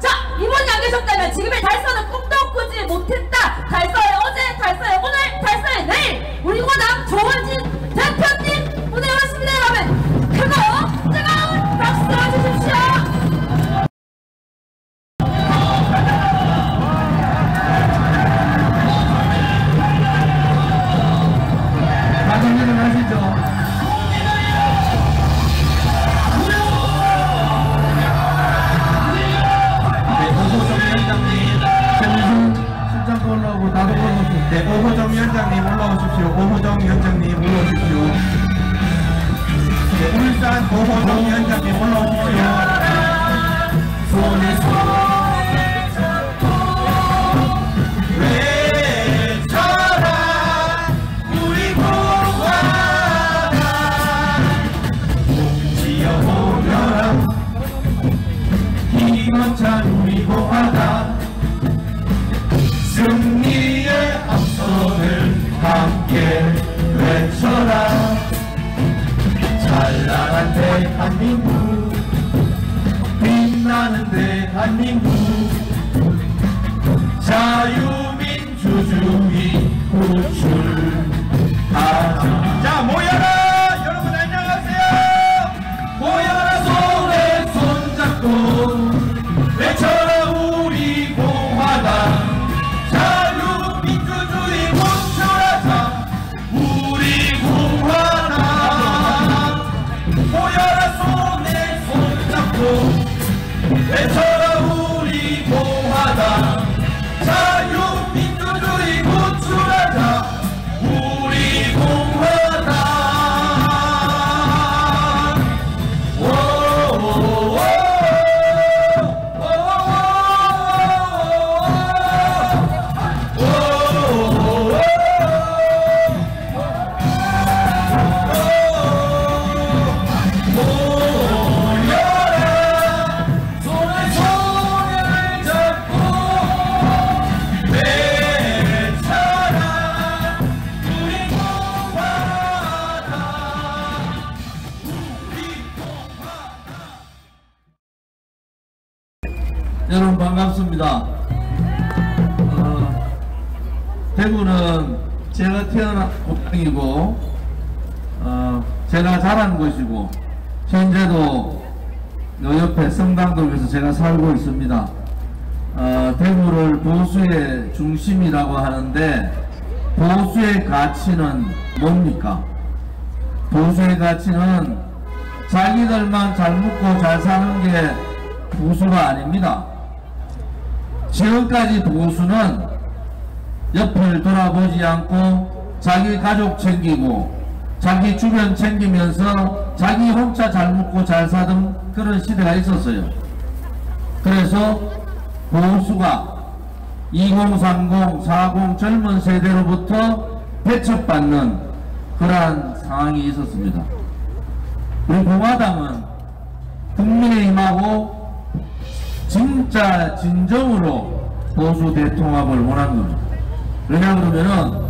자, 이분이 안 계셨다면 지금의 달서는 꿈도 꾸지 못했다. 달서의 어제, 달서의 오늘, 달서의 내일. 우리 고당 조원진 외 대구는 제가 태어난 고향이고 어, 제가 자란 곳이고 현재도 요 옆에 성당동에서 제가 살고 있습니다. 어, 대구를 보수의 중심이라고 하는데 보수의 가치는 뭡니까? 보수의 가치는 자기들만 잘 먹고 잘 사는 게 보수가 아닙니다. 지금까지 보수는 옆을 돌아보지 않고 자기 가족 챙기고 자기 주변 챙기면서 자기 혼자 잘 먹고 잘 사던 그런 시대가 있었어요. 그래서 보수가 2030, 40 젊은 세대로부터 배척받는 그러한 상황이 있었습니다. 우리 공화당은 국민의힘하고 진짜 진정으로 보수 대통합을 원한 겁니다. 왜냐 그러면은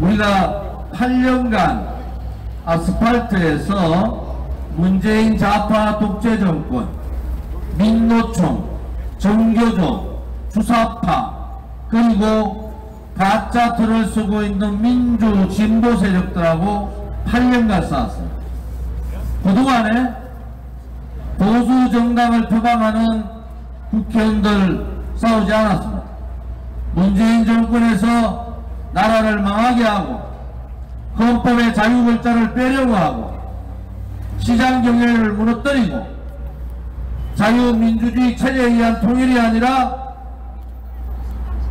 우리가 8년간 아스팔트에서 문재인 좌파 독재 정권, 민노총, 정교조, 주사파, 그리고 가짜 틀을 쓰고 있는 민주 진보 세력들하고 8년간 싸웠어요. 그동안에 보수 정당을 표방하는 국회의원들 싸우지 않았습니다. 문재인 정권에서 나라를 망하게 하고 헌법의 자유글자를 빼려고 하고 시장 경제를 무너뜨리고 자유민주주의 체제에 의한 통일이 아니라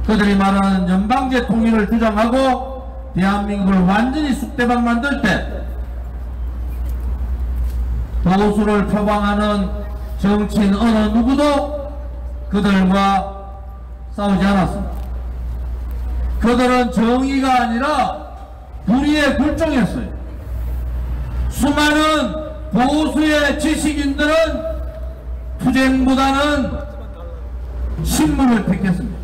그들이 말하는 연방제 통일을 주장하고 대한민국을 완전히 쑥대박 만들 때 보수를 표방하는 정치인 어느 누구도 그들과 싸우지 않았습니다. 그들은 정의가 아니라 불의에 굴종했어요. 수많은 보수의 지식인들은 투쟁보다는 신문을 택했습니다.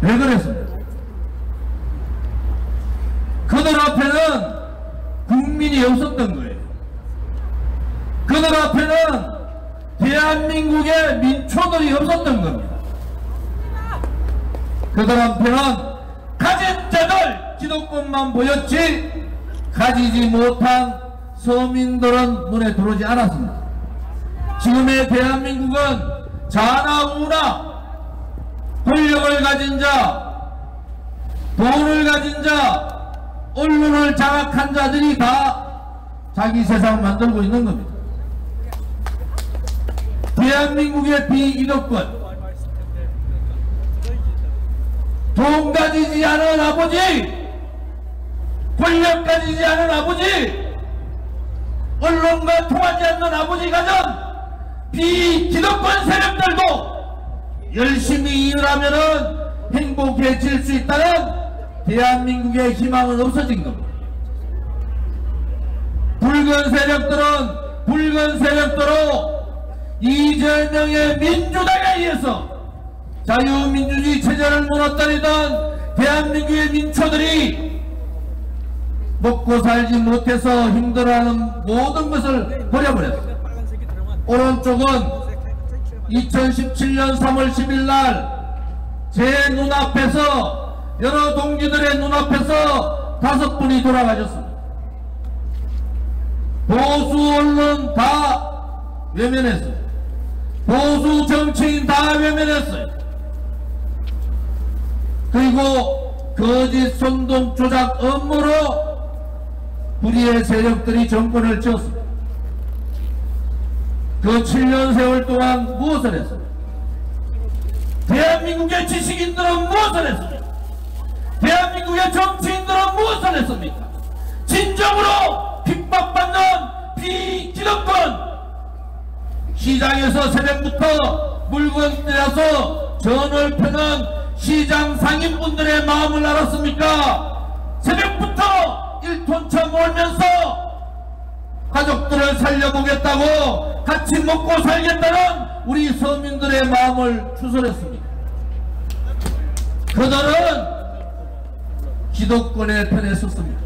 왜 그랬습니까? 그들 앞에는 국민이 없었던 거예요. 그들 앞에는 대한민국에 민초들이 없었던 겁니다. 그들 한편은 가진 자들 기득권만 보였지 가지지 못한 서민들은 눈에 들어오지 않았습니다. 지금의 대한민국은 자나 우나 권력을 가진 자, 돈을 가진 자, 언론을 장악한 자들이 다 자기 세상을 만들고 있는 겁니다. 대한민국의 비기득권, 돈 가지지 않은 아버지, 권력 가지지 않은 아버지, 언론과 통하지 않는 아버지 가정, 비기득권 세력들도 열심히 일을 하면은 행복해질 수 있다는 대한민국의 희망은 없어진 겁니다. 붉은 세력들은 붉은 세력대로 이재명의 민주당에 의해서 자유민주주의 체제를 무너뜨리던 대한민국의 민초들이 먹고 살지 못해서 힘들어하는 모든 것을 버려버렸어요. 오른쪽은 2017년 3월 10일 날 제 눈앞에서 여러 동지들의 눈앞에서 다섯 분이 돌아가셨습니다. 보수 언론 다 외면했어요. 보수 정치인 다 외면했어요. 그리고 거짓 선동 조작 업무로 불의의 세력들이 정권을 쥐었습니다. 그 7년 세월 동안 무엇을 했습니까? 대한민국의 지식인들은 무엇을 했습니까? 대한민국의 정치인들은 무엇을 했습니까? 진정으로 핍박받는 비기득권 시장에서 새벽부터 물건 내서 전을 펴는 시장 상인분들의 마음을 알았습니까? 새벽부터 1톤차 몰면서 가족들을 살려보겠다고 같이 먹고 살겠다는 우리 서민들의 마음을 추설했습니다. 그들은 기득권의 편에 섰습니다.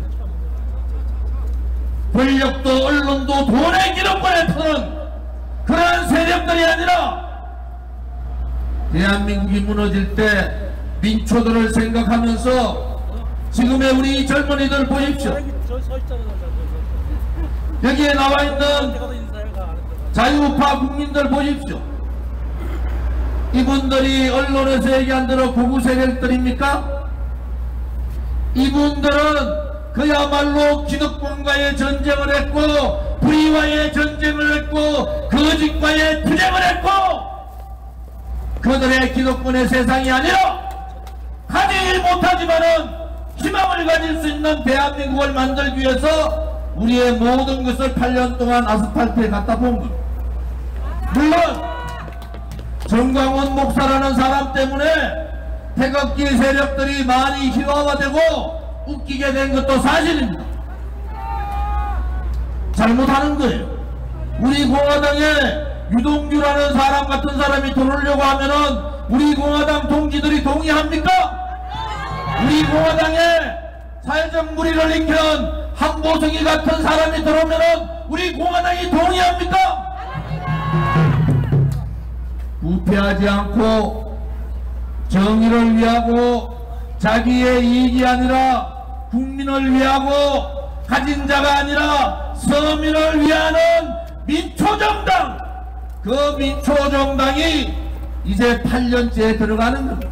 권력도 언론도 돈의 기득권에 서는 그러한 세력들이 아니라 대한민국이 무너질 때 민초들을 생각하면서 지금의 우리 젊은이들 보십시오. 여기에 나와 있는 자유파 국민들 보십시오. 이분들이 언론에서 얘기한 대로 고구 세력들입니까? 이분들은 그야말로 기득권과의 전쟁을 했고 불의와의 전쟁을 했고 거짓과의 투쟁을 했고 그들의 기득권의 세상이 아니라 가지지 못하지만은 희망을 가질 수 있는 대한민국을 만들기 위해서 우리의 모든 것을 8년 동안 아스팔트에 갖다 본 것. 물론 정광훈 목사라는 사람 때문에 태극기 세력들이 많이 희화화되고 웃기게 된 것도 사실입니다. 잘못하는 거예요. 우리 공화당에 유동규라는 사람 같은 사람이 들어오려고 하면은 우리 공화당 동지들이 동의합니까? 우리 공화당에 사회적 무리를 일으키는 한보성이 같은 사람이 들어오면은 우리 공화당이 동의합니까? 부패하지 않고 정의를 위하고 자기의 이익이 아니라 국민을 위하고 가진 자가 아니라 서민을 위하는 민초정당 그 민초정당이 이제 8년째에 들어가는 겁니다.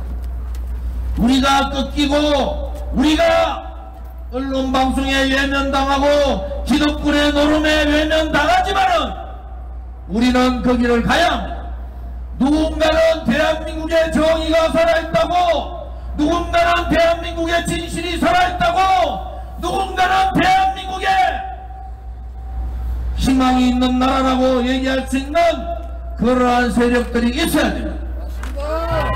우리가 꺾이고 우리가 언론방송에 외면당하고 기독군의 노름에 외면당하지만은 우리는 거기를 가야 합니다. 누군가는 대한민국의 정의가 살아있다고 누군가는 대한민국의 진실이 살아있다고 누군가는 대한민국에 희망이 있는 나라라고 얘기할 수 있는 그러한 세력들이 있어야 됩니다.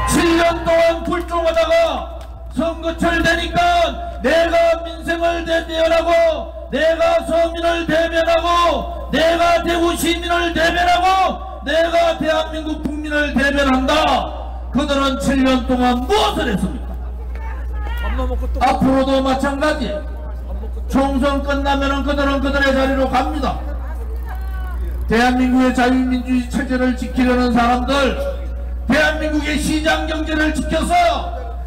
7년 동안 불종하다가 선거철 되니까 내가 민생을 대변하고 내가 서민을 대변하고 내가 대구 시민을 대변하고 내가 대한민국 국민을 대변한다. 그들은 7년 동안 무엇을 했습니까? 앞으로도 또 총선 끝나면은 그들은 그들의 자리로 갑니다. 대한민국의 자유민주주의 체제를 지키려는 사람들 대한민국의 시장 경제를 지켜서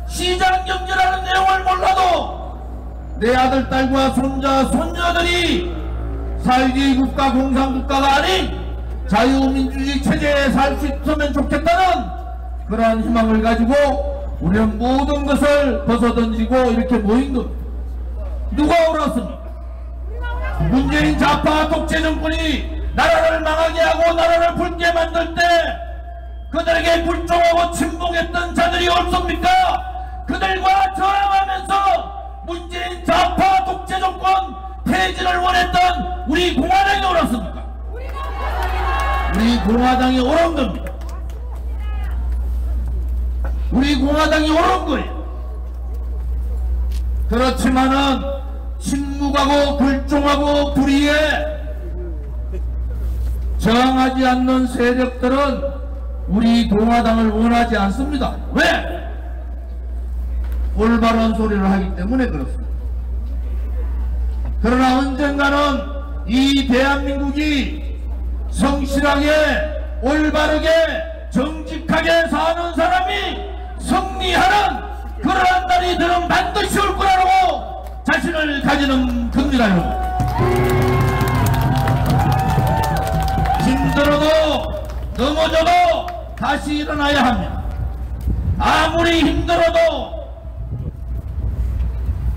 시장 경제라는 내용을 몰라도 내 아들 딸과 손자 손녀들이 사회주의 국가 공산국가가 아닌 자유민주주의 체제에 살 수 있으면 좋겠다는 그러한 희망을 가지고 우리는 모든 것을 벗어던지고 이렇게 모인 겁니다. 누가 옳았습니까? 문재인 좌파 독재 정권이 나라를 망하게 하고 나라를 불게 만들 때 그들에게 불종하고 침묵했던 자들이 없습니까? 그들과 저항하면서 문재인 좌파 독재 정권 폐지를 원했던 우리 공화당이 옳았습니까? 우리 공화당이 옳은 겁니다. 우리 공화당이 옳은 거예요. 그렇지만은 침묵하고 불종하고 불의에 저항하지 않는 세력들은 우리 공화당을 원하지 않습니다. 왜? 올바른 소리를 하기 때문에 그렇습니다. 그러나 언젠가는 이 대한민국이 성실하게 올바르게 정직하게 사는 사람이 승리하는 그러한 날이 들은 반드시 올 거라고 자신을 가지는 겁니다 여러분 넘어져도 다시 일어나야 합니다 아무리 힘들어도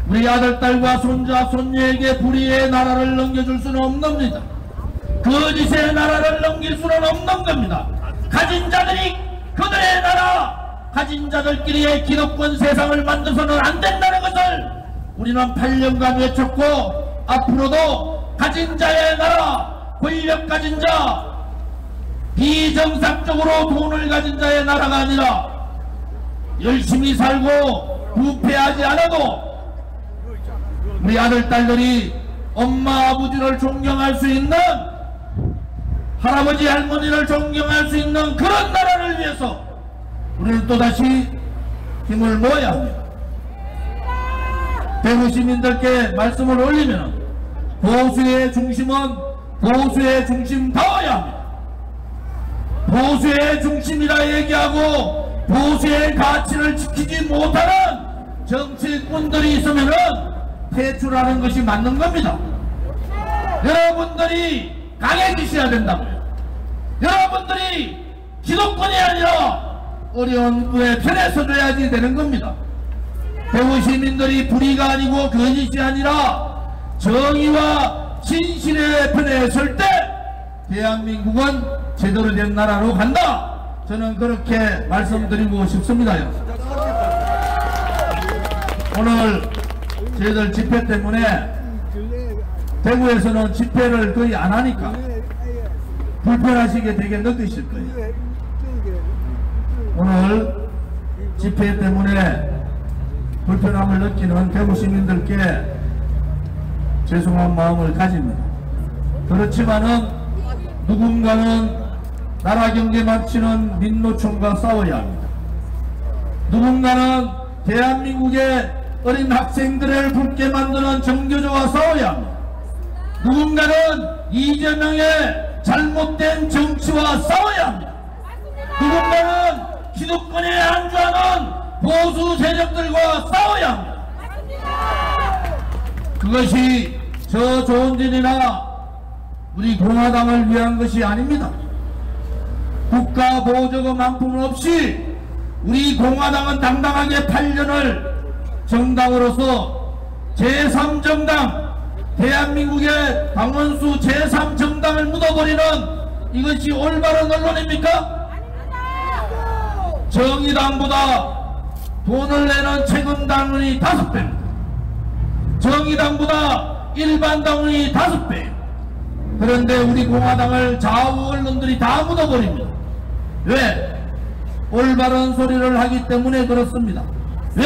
우리 아들, 딸과 손자, 손녀에게 불의의 나라를 넘겨줄 수는 없는 겁니다. 거짓의 나라를 넘길 수는 없는 겁니다. 가진 자들이 그들의 나라, 가진 자들끼리의 기득권 세상을 만들어서는 안 된다는 것을 우리는 8년간 외쳤고 앞으로도 가진 자의 나라, 권력 가진 자, 비정상적으로 돈을 가진 자의 나라가 아니라 열심히 살고 부패하지 않아도 우리 아들 딸들이 엄마 아버지를 존경할 수 있는 할아버지 할머니를 존경할 수 있는 그런 나라를 위해서 우리는 또다시 힘을 모아야 합니다. 대구 시민들께 말씀을 올리면 보수의 중심은 보수의 중심 다워야 합니다. 보수의 중심이라 얘기하고 보수의 가치를 지키지 못하는 정치꾼들이 있으면은 퇴출하는 것이 맞는 겁니다. 여러분들이 강해지셔야 된다고요. 여러분들이 기독권이 아니라 어려운 분의 편에 서줘야지 되는 겁니다. 대구 시민들이 불의가 아니고 거짓이 아니라 정의와 진실의 편에 설 때 대한민국은 제대로 된 나라로 간다. 저는 그렇게 말씀드리고 싶습니다. 오늘 저희들 집회 때문에 대구에서는 집회를 거의 안 하니까 불편하시게 되게 느끼실 거예요. 오늘 집회 때문에 불편함을 느끼는 대구 시민들께 죄송한 마음을 가집니다. 그렇지만은 누군가는 나라 경제 망치는 민노총과 싸워야 합니다. 누군가는 대한민국의 어린 학생들을 붉게 만드는 정교조와 싸워야 합니다. 누군가는 이재명의 잘못된 정치와 싸워야 합니다. 누군가는 기득권에 안주하는 보수 세력들과 싸워야 합니다. 그것이 저 조은진이나 우리 공화당을 위한 것이 아닙니다. 국가 한푼 없이 우리 공화당은 당당하게 8년을 정당으로서 제3정당 대한민국의 당원수 제3정당을 묻어버리는 이것이 올바른 언론입니까? 정의당보다 돈을 내는 최근 당원이 다섯 배입니다. 정의당보다 일반 당원이 다섯 배예요. 그런데 우리 공화당을 좌우 언론들이 다 묻어버립니다. 왜? 올바른 소리를 하기 때문에 그렇습니다. 왜?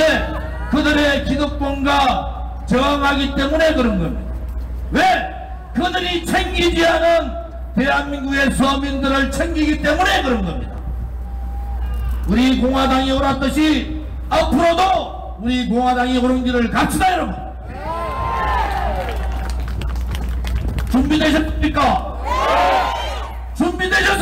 그들의 기득권과 저항하기 때문에 그런 겁니다. 왜? 그들이 챙기지 않은 대한민국의 서민들을 챙기기 때문에 그런 겁니다. 우리 공화당이 옳았듯이 앞으로도 우리 공화당이 옳은 길을 갑시다 여러분. 준비되셨습니까? 준비되셨습니까?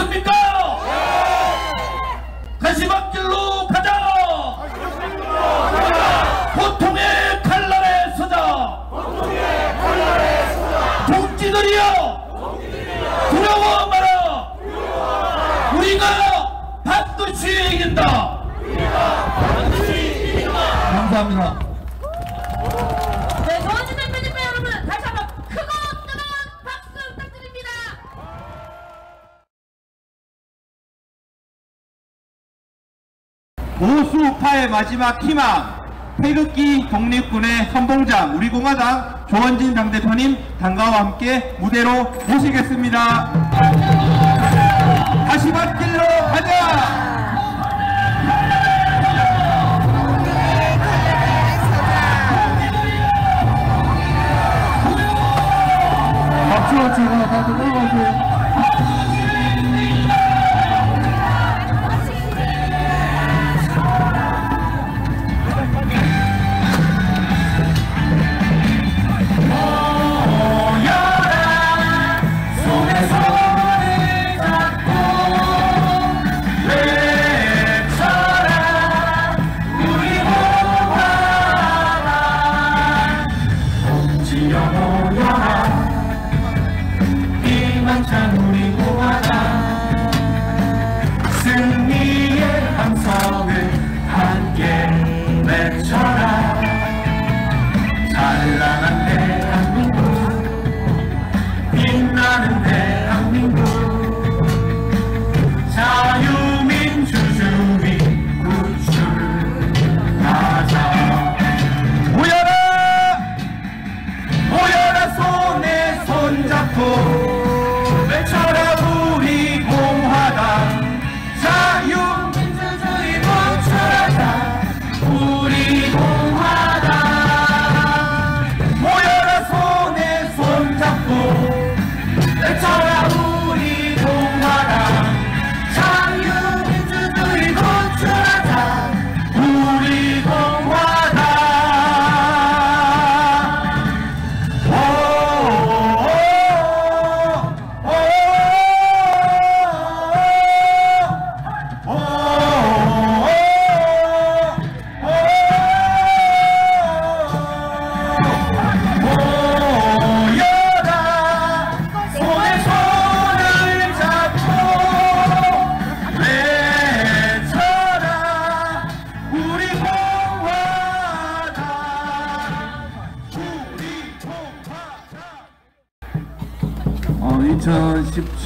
마지막 희망 태극기 독립군의 선봉장 우리 공화당 조원진 당대표님 당가와 함께 무대로 모시겠습니다. 다시 밭길로 가자! 박수와 제가 다들 올라오세요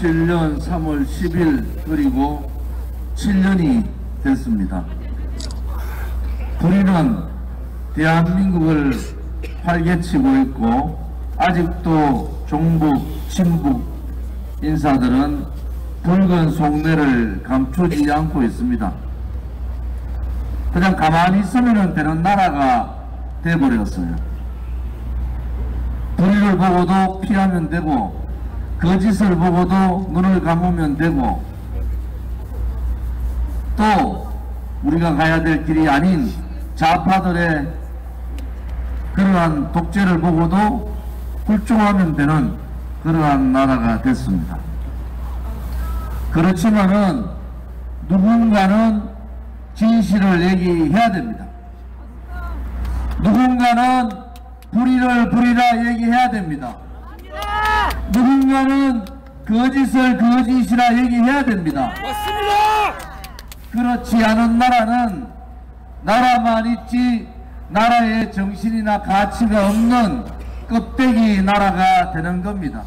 2017년 3월 10일 그리고 7년이 됐습니다. 우리는 대한민국을 활개치고 있고 아직도 종북, 친북 인사들은 붉은 속내를 감추지 않고 있습니다. 그냥 가만히 있으면 되는 나라가 돼버렸어요. 불의를 보고도 피하면 되고 거짓을 보고도 눈을 감으면 되고 또 우리가 가야 될 길이 아닌 좌파들의 그러한 독재를 보고도 굴종하면 되는 그러한 나라가 됐습니다. 그렇지만은 누군가는 진실을 얘기해야 됩니다. 누군가는 불의를 불의라 얘기해야 됩니다. 누군가는 거짓을 거짓이라 얘기해야 됩니다. 맞습니다. 그렇지 않은 나라는 나라만 있지 나라의 정신이나 가치가 없는 껍데기 나라가 되는 겁니다.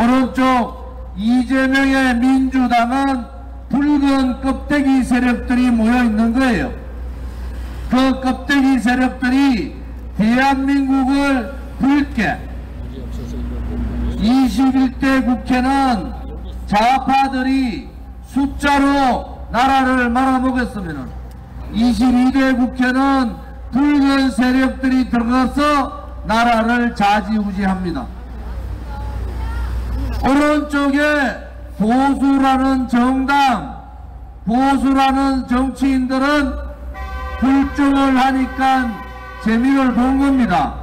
오른쪽 이재명의 민주당은 붉은 껍데기 세력들이 모여 있는 거예요. 그 껍데기 세력들이 대한민국을 붉게 21대 국회는 좌파들이 숫자로 나라를 말아먹었으면 22대 국회는 붉은 세력들이 들어가서 나라를 좌지우지합니다. 오른쪽에 보수라는 정당, 보수라는 정치인들은 불종을 하니까 재미를 본 겁니다.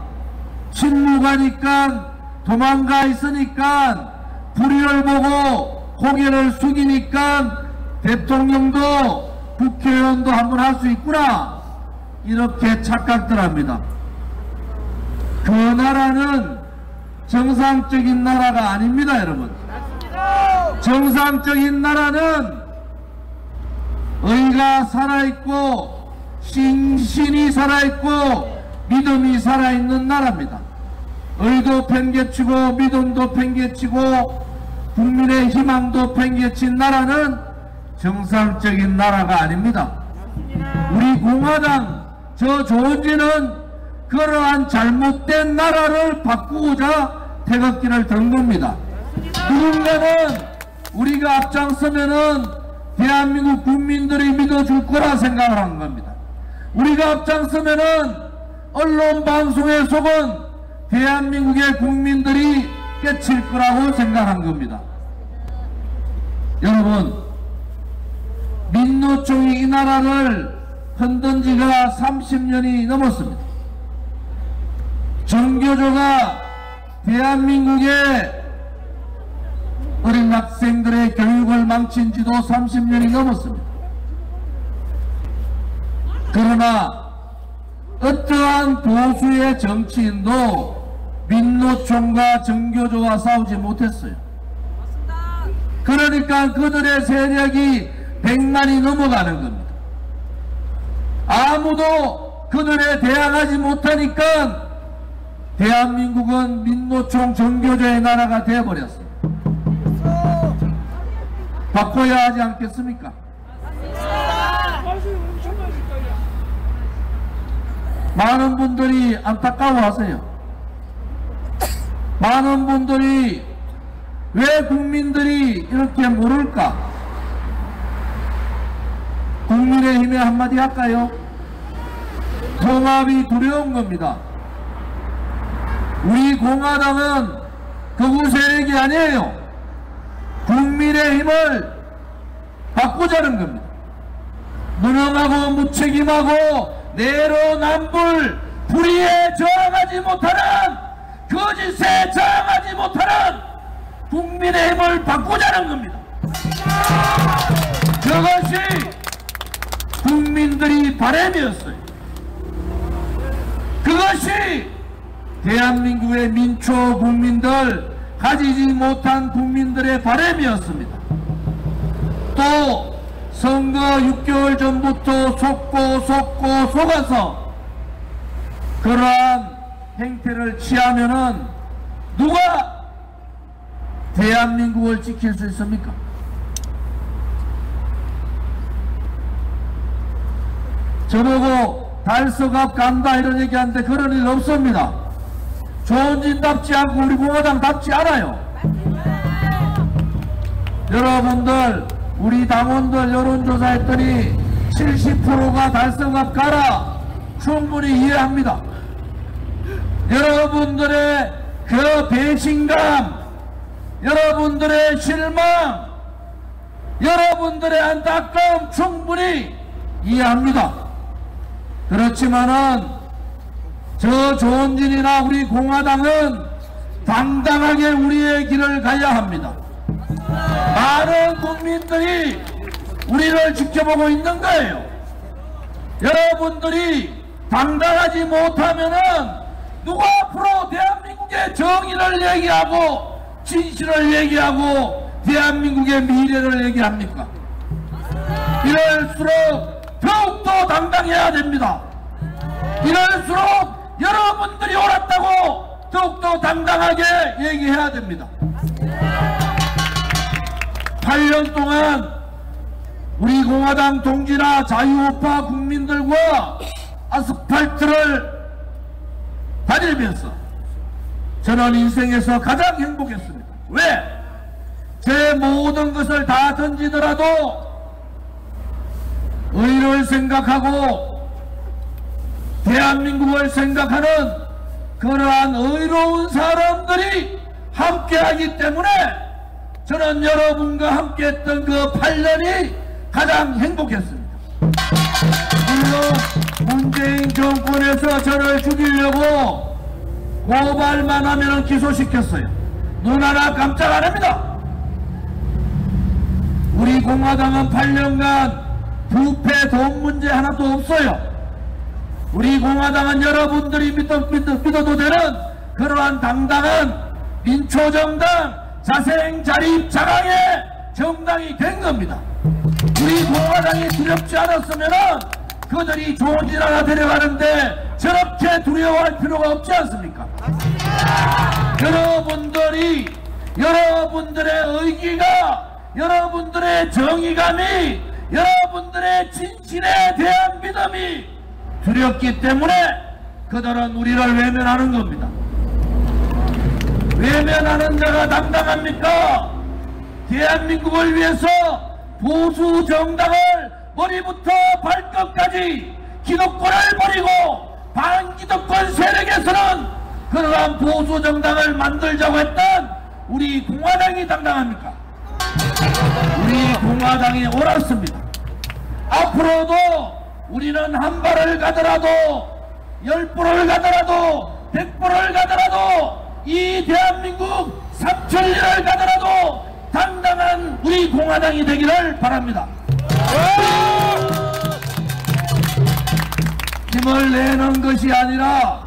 침묵하니까 도망가 있으니까 불의를 보고 고개를 숙이니까 대통령도 국회의원도 한번 할 수 있구나. 이렇게 착각들 합니다. 그 나라는 정상적인 나라가 아닙니다 여러분. 정상적인 나라는 의가 살아있고 신신이 살아있고 믿음이 살아있는 나라입니다 의도 팽개치고 믿음도 팽개치고 국민의 희망도 팽개친 나라는 정상적인 나라가 아닙니다 우리 공화당 저 조은지는 그러한 잘못된 나라를 바꾸고자 태극기를 든 겁니다. 누군가는 우리가 앞장서면은 대한민국 국민들이 믿어줄 거라 생각을 한 겁니다. 우리가 앞장서면은 언론 방송에 속은 대한민국의 국민들이 깨칠 거라고 생각한 겁니다. 여러분, 민노총이 이 나라를 흔든 지가 30년이 넘었습니다. 정교조가 대한민국의 어린 학생들의 교육을 망친 지도 30년이 넘었습니다. 그러나 어떠한 보수의 정치인도 민노총과 정교조와 싸우지 못했어요. 그러니까 그들의 세력이 100만이 넘어가는 겁니다. 아무도 그들에 대항하지 못하니까 대한민국은 민노총 정교조의 나라가 되어버렸습니다. 바꿔야 하지 않겠습니까? 많은 분들이 안타까워하세요. 많은 분들이 왜 국민들이 이렇게 모를까? 국민의힘에 한마디 할까요? 통합이 두려운 겁니다. 우리 공화당은 극우 세력이 아니에요. 국민의 힘을 바꾸자는 겁니다. 무능하고 무책임하고 내로남불 불의에 저항하지 못하는 거짓에 저항하지 못하는 국민의 힘을 바꾸자는 겁니다. 그것이 국민들이 바람이었어요. 그것이 대한민국의 민초 국민들 가지지 못한 국민들의 바람이었습니다. 또 선거 6개월 전부터 속고 속고 속아서 그러한 행태를 취하면은 누가 대한민국을 지킬 수 있습니까? 저보고 달서갑 간다 이런 얘기하는데 그런 일 없습니다. 조은진답지 않고 우리 공화당답지 않아요. 여러분들 우리 당원들 여론조사했더니 70%가 달성갑 가라 충분히 이해합니다. 여러분들의 그 배신감 여러분들의 실망 여러분들의 안타까움 충분히 이해합니다. 그렇지만은 저 조원진이나 우리 공화당은 당당하게 우리의 길을 가야 합니다. 많은 국민들이 우리를 지켜보고 있는 거예요. 여러분들이 당당하지 못하면은 누가 앞으로 대한민국의 정의를 얘기하고 진실을 얘기하고 대한민국의 미래를 얘기합니까? 이럴수록 더욱더 당당해야 됩니다. 이럴수록 여러분들이 옳았다고 더욱더 당당하게 얘기해야 됩니다. 8년 동안 우리 공화당 동지나 자유우파 국민들과 아스팔트를 다니면서 저는 인생에서 가장 행복했습니다. 왜? 제 모든 것을 다 던지더라도 의를 생각하고 대한민국을 생각하는 그러한 의로운 사람들이 함께하기 때문에 저는 여러분과 함께했던 그 8년이 가장 행복했습니다. 물론 문재인 정권에서 저를 죽이려고 고발만 하면 기소시켰어요. 눈 하나 깜짝 안 합니다. 우리 공화당은 8년간 부패 돈 문제 하나도 없어요. 우리 공화당은 여러분들이 믿어, 믿어, 믿어도 되는 그러한 당당한 민초정당 자생자립 자강의 정당이 된 겁니다. 우리 공화당이 두렵지 않았으면 그들이 좋은 일 하나 데려가는데 저렇게 두려워할 필요가 없지 않습니까? 여러분들이 여러분들의 의기가 여러분들의 정의감이 여러분들의 진실에 대한 믿음이 두렵기 때문에 그들은 우리를 외면하는 겁니다. 외면하는 자가 당당합니까? 대한민국을 위해서 보수 정당을 머리부터 발끝까지 기독권을 버리고 반기독권 세력에서는 그러한 보수 정당을 만들자고 했던 우리 공화당이 당당합니까? 우리 공화당이 옳았습니다. 앞으로도 우리는 한 발을 가더라도 열 불을 가더라도 백 불을 가더라도 이 대한민국 삼천리를 가더라도 당당한 우리 공화당이 되기를 바랍니다. 힘을 내는 것이 아니라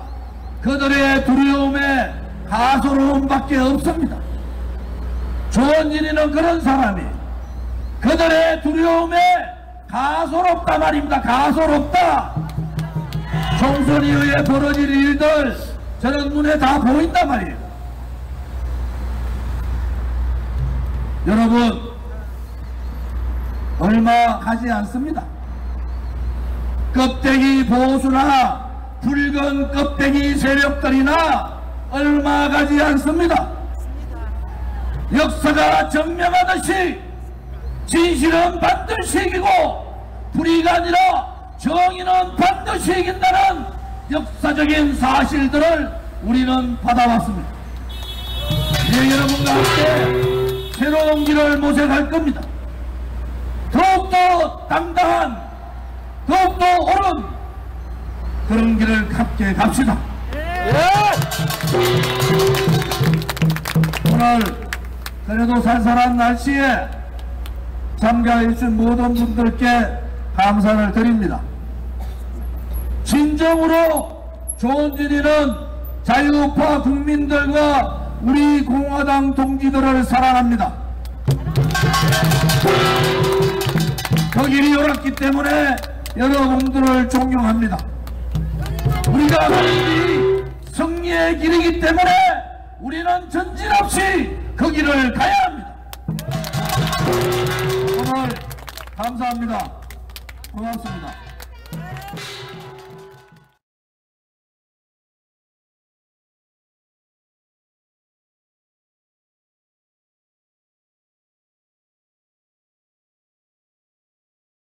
그들의 두려움에 가소로움밖에 없습니다. 조원진이는 그런 사람이 그들의 두려움에 가소롭다 말입니다. 가소롭다. 총선 이후에 벌어질 일들 저는 눈에 다 보인단 말이에요. 여러분 얼마 가지 않습니다. 껍데기 보수나 붉은 껍데기 세력들이나 얼마 가지 않습니다. 역사가 증명하듯이 진실은 반드시 이기고 불의가 아니라 정의는 반드시 이긴다는 역사적인 사실들을 우리는 받아왔습니다. 이제 여러분과 함께 새로운 길을 모색할 겁니다. 더욱더 당당한 더욱더 옳은 그런 길을 함께 갑시다. 오늘 그래도 살살한 날씨에 참가해주신 모든 분들께 감사를 드립니다. 진정으로 조은진이는 자유파 국민들과 우리 공화당 동지들을 사랑합니다. 그 길이 옳았기 때문에 여러분들을 존경합니다. 우리가 길이 승리의 길이기 때문에 우리는 전진 없이 그 길을 가야 합니다. 오늘 감사합니다. 고맙습니다.